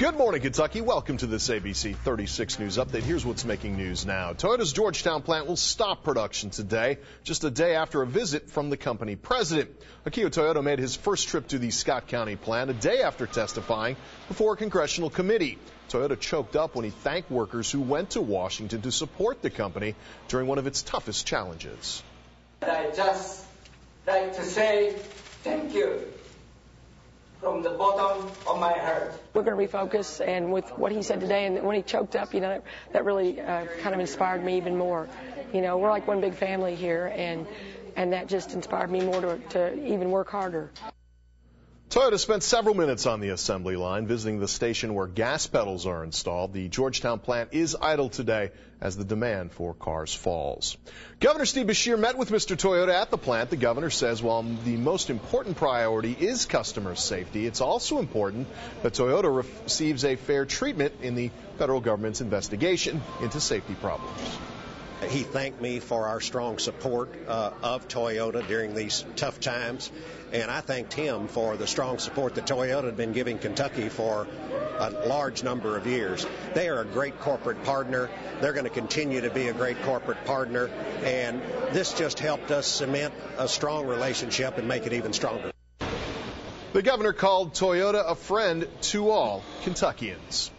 Good morning, Kentucky. Welcome to this ABC 36 News Update. Here's what's making news now. Toyota's Georgetown plant will stop production today, just a day after a visit from the company president. Akio Toyoda made his first trip to the Scott County plant a day after testifying before a congressional committee. Toyoda choked up when he thanked workers who went to Washington to support the company during one of its toughest challenges. I just like to say thank you from the bottom of my heart. We're going to refocus, and with what he said today, and when he choked up, you know, that really uh, kind of inspired me even more. You know, we're like one big family here, and and that just inspired me more to, to even work harder. Toyoda spent several minutes on the assembly line visiting the station where gas pedals are installed. The Georgetown plant is idle today as the demand for cars falls. Governor Steve Beshear met with Mr. Toyoda at the plant. The governor says while the most important priority is customer safety, it's also important that Toyota receives a fair treatment in the federal government's investigation into safety problems. He thanked me for our strong support uh, of Toyota during these tough times, and I thanked him for the strong support that Toyota had been giving Kentucky for a large number of years. They are a great corporate partner. They're going to continue to be a great corporate partner, and this just helped us cement a strong relationship and make it even stronger. The governor called Toyota a friend to all Kentuckians.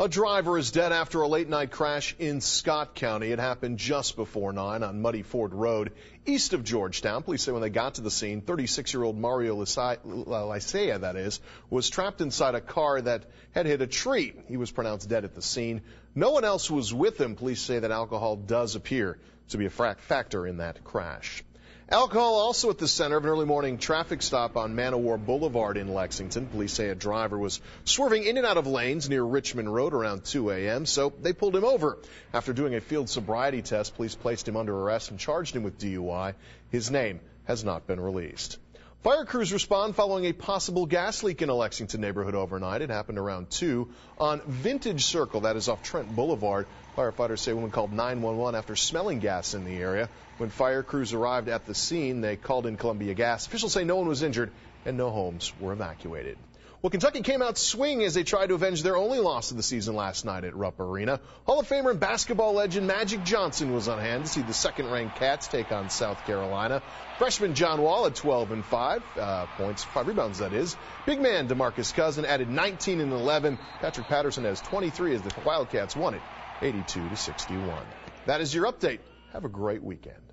A driver is dead after a late night crash in Scott County. It happened just before 9 on Muddy Ford Road, east of Georgetown. Police say when they got to the scene, 36 year old Mario Lysea, that is, was trapped inside a car that had hit a tree. He was pronounced dead at the scene. No one else was with him. Police say that alcohol does appear to be a factor in that crash. Alcohol also at the center of an early morning traffic stop on Man O' War Boulevard in Lexington. Police say a driver was swerving in and out of lanes near Richmond Road around 2 a.m., so they pulled him over. After doing a field sobriety test, police placed him under arrest and charged him with DUI. His name has not been released. Fire crews respond following a possible gas leak in a Lexington neighborhood overnight. It happened around 2 on Vintage Circle, that is off Trent Boulevard. Firefighters say a woman called 911 after smelling gas in the area. When fire crews arrived at the scene, they called in Columbia Gas. Officials say no one was injured and no homes were evacuated. Well, Kentucky came out swinging as they tried to avenge their only loss of the season last night at Rupp Arena. Hall of Famer and basketball legend Magic Johnson was on hand to see the second-ranked Cats take on South Carolina. Freshman John Wall had 12 and 5 uh, points, 5 rebounds that is. Big man DeMarcus Cousin added 19 and 11. Patrick Patterson has 23 as the Wildcats won it 82 to 61. That is your update. Have a great weekend.